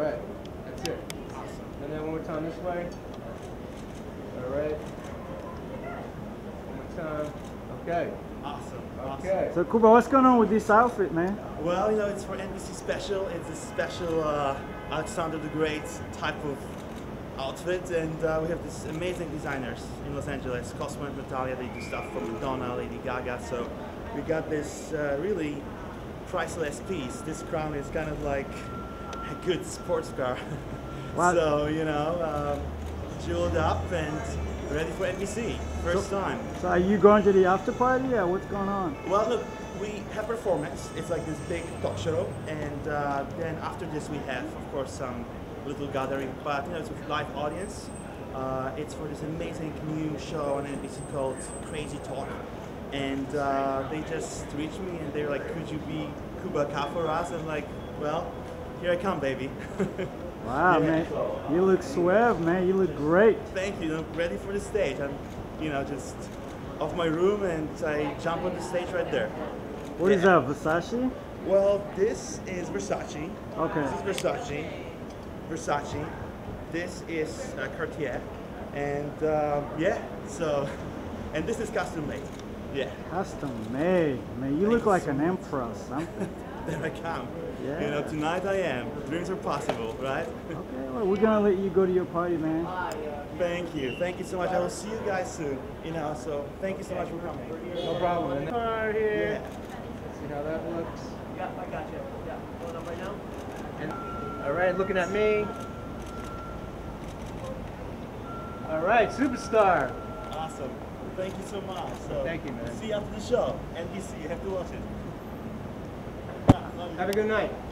Right. That's it. Awesome. And then one more time this way. All right. One more time. Okay. Awesome. Okay. So Kuba, what's going on with this outfit, man? Well, you know, it's for NBC special. It's a special uh, Alexander the Great type of outfit, and uh, we have these amazing designers in Los Angeles, Cosmo and Natalia. They do stuff for Madonna, Lady Gaga. So we got this uh, really priceless piece. This crown is kind of like good sports car. Wow. so you know, um, jeweled up and ready for NBC. First time. So are you going to the after party or what's going on? Well, look, we have performance. It's like this big talk show, and uh, then after this we have, of course, some little gathering. But you know, it's with live audience. Uh, it's for this amazing new show on NBC called Crazy Talk, and uh, they just reached me and they're like, "Could you be Kuba Ka for us?" I'm like, "Well, here I come, baby." Wow, Yeah. man. You look suave, man. You look great. Thank you. I'm ready for the stage. I'm, you know, just off my room and I jump on the stage right there. What is Yeah. that, Versace? Well, this is Versace. Okay. This is Versace. Versace. This is uh, Cartier. And um, yeah, so, and this is custom made. Yeah, Custom made. Man, you Thank look like an much. emperor, there I come. Yeah. You know, tonight I am. Dreams are possible, right? Okay, well, we're gonna let you go to your party, man. thank you. Thank you so much. I will see you guys soon. You know, so thank you so much for coming. No problem. And car here. Yeah. See how that looks. Yeah, I got you. Yeah, going up right now. And, all right, looking at me. All right, superstar. Awesome. Thank you so much. So, Thank you, man. See you after the show. NBC, you have to watch it. Have a good night.